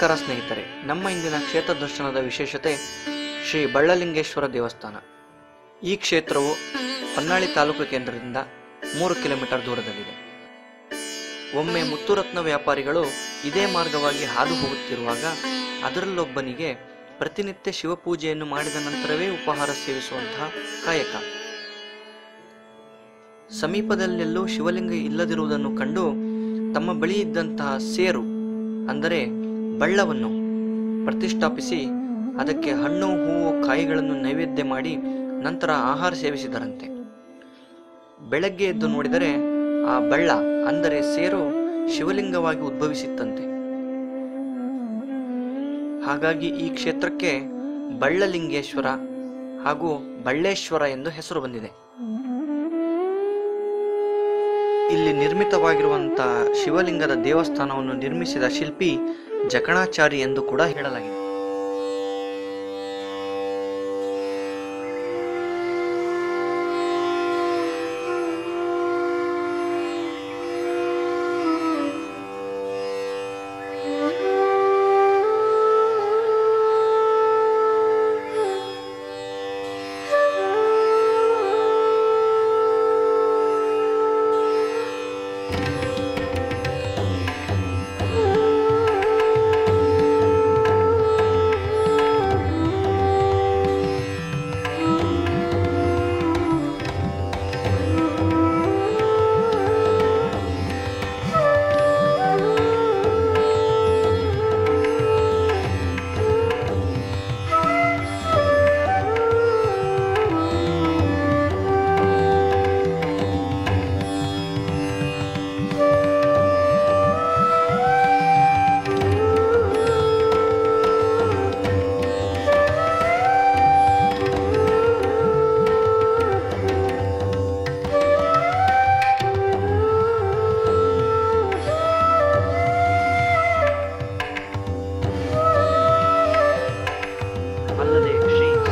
ನಮಸ್ಕಾರ ಸ್ನೇಹಿತರೆ, ನಮ್ಮ ಇಂದಿನ ಕ್ಷೇತ್ರ ದರ್ಶನದ ವಿಶೇಷತೆ ಶ್ರೀ ಬಳ್ಳಲಿಂಗೇಶ್ವರ ದೇವಸ್ಥಾನ. ಈ ಕ್ಷೇತ್ರವು ಹೊನ್ನಾಳಿ ತಾಲೂಕು ಕೇಂದ್ರದಿಂದ ಮೂರು ಕಿಲೋಮೀಟರ್ ದೂರದಲ್ಲಿದೆ. ಒಮ್ಮೆ ಮುತ್ತುರತ್ನ ವ್ಯಾಪಾರಿಗಳು ಇದೇ ಮಾರ್ಗವಾಗಿ ಹಾದು ಹೋಗುತ್ತಿರುವಾಗ ಅದರಲ್ಲೊಬ್ಬನಿಗೆ ಪ್ರತಿನಿತ್ಯ ಶಿವಪೂಜೆಯನ್ನು ಮಾಡಿದ ನಂತರವೇ ಉಪಹಾರ ಸೇವಿಸುವಂತಹ ಕಾಯಕ. ಸಮೀಪದಲ್ಲೆಲ್ಲೂ ಶಿವಲಿಂಗ ಇಲ್ಲದಿರುವುದನ್ನು ಕಂಡು ತಮ್ಮ ಬಳಿ ಇದ್ದಂತಹ ಸೇರು, ಅಂದರೆ ಬಳ್ಳವನ್ನು ಪ್ರತಿಷ್ಠಾಪಿಸಿ ಅದಕ್ಕೆ ಹಣ್ಣು, ಹೂವು, ಕಾಯಿಗಳನ್ನು ನೈವೇದ್ಯ ಮಾಡಿ ನಂತರ ಆಹಾರ ಸೇವಿಸಿದರಂತೆ. ಬೆಳಗ್ಗೆ ಎದ್ದು ನೋಡಿದರೆ ಆ ಬಳ್ಳ ಅಂದರೆ ಸೇರು ಶಿವಲಿಂಗವಾಗಿ ಉದ್ಭವಿಸಿತ್ತಂತೆ. ಹಾಗಾಗಿ ಈ ಕ್ಷೇತ್ರಕ್ಕೆ ಬಳ್ಳಲಿಂಗೇಶ್ವರ ಹಾಗೂ ಬಳ್ಳೇಶ್ವರ ಎಂದು ಹೆಸರು ಬಂದಿದೆ. ಇಲ್ಲಿ ನಿರ್ಮಿತವಾಗಿರುವಂತಹ ಶಿವಲಿಂಗದ ದೇವಸ್ಥಾನವನ್ನು ನಿರ್ಮಿಸಿದ ಶಿಲ್ಪಿ ಜಕಣಾಚಾರಿ ಎಂದು ಕೂಡ ಹೇಳಲಾಗಿದೆ.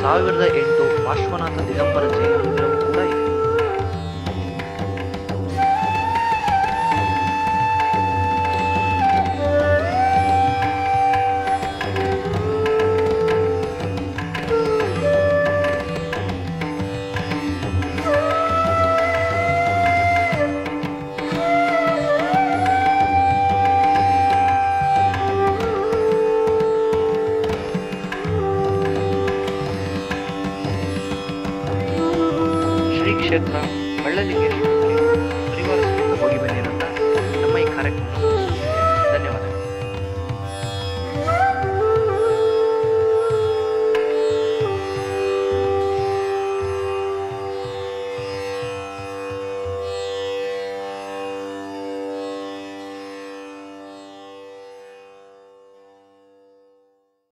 ಸಾವಿರದ ಎಂಟು ಪಾರ್ಶ್ವನಾಥ ದಿಗಂಬರ ಜೈನ ಕ್ಷೇತ್ರ ಬಳ್ಳಲಿಗೆ ಪರಿವಾರ ಹೋಗಿ ಬನ್ನಿ ನಮ್ಮ ಈ ಕಾರ್ಯಕ್ರಮ.